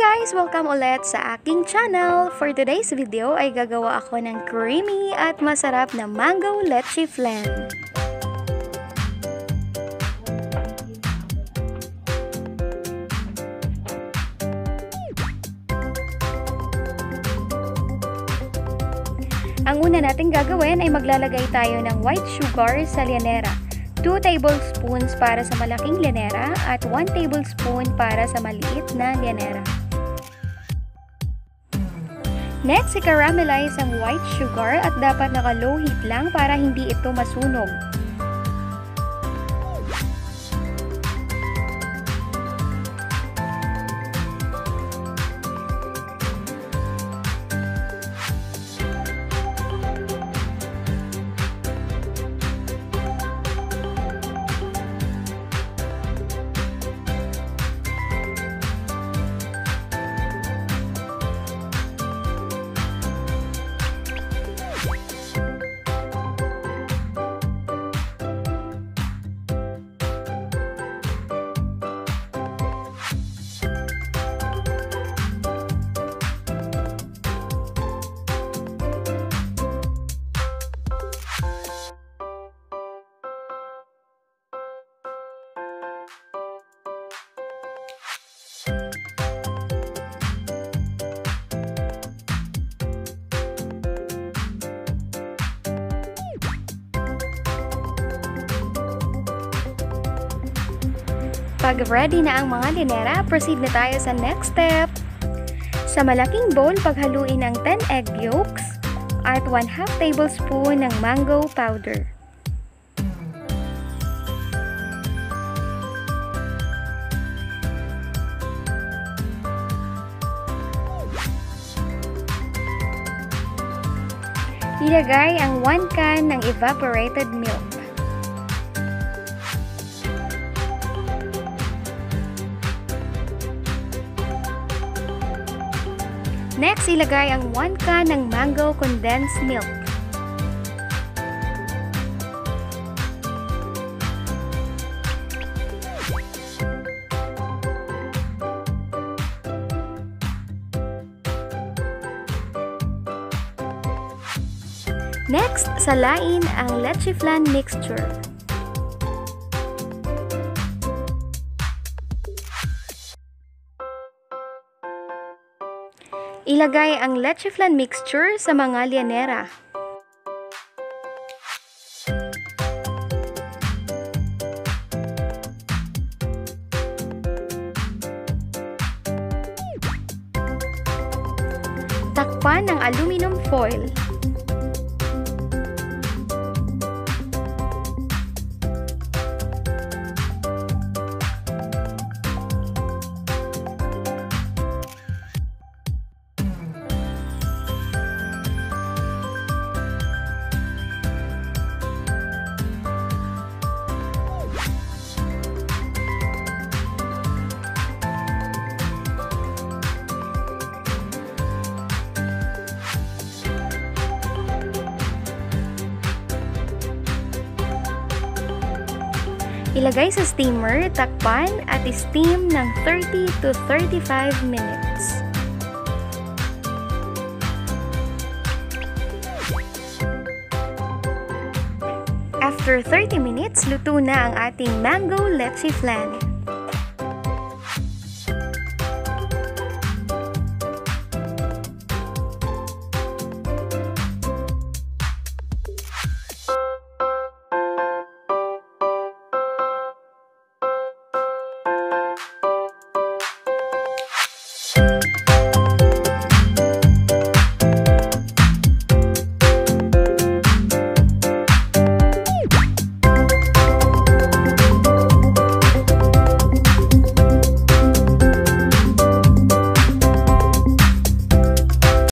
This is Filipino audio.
guys! Welcome ulit sa aking channel! For today's video ay gagawa ako ng creamy at masarap na mango leche flan. Ang una nating gagawin ay maglalagay tayo ng white sugar sa lianera. 2 tablespoons para sa malaking lianera at 1 tablespoon para sa maliit na lianera. Next, i-caramelize ang white sugar at dapat naka-low heat lang para hindi ito masunog. Pag ready na ang mga linera, proceed na tayo sa next step. Sa malaking bowl, paghaluin ang 10 egg yolks at 1 2 tablespoon ng mango powder. Ilagay ang 1 can ng evaporated milk. Next, ilagay ang 1 can ng mango condensed milk. Next, salain ang leche flan mixture. Ilagay ang leche flan mixture sa mga lianera. Takpan ng aluminum foil. Ilagay sa steamer, takpan at steam ng 30 to 35 minutes. After 30 minutes, luto na ang ating mango leche flan.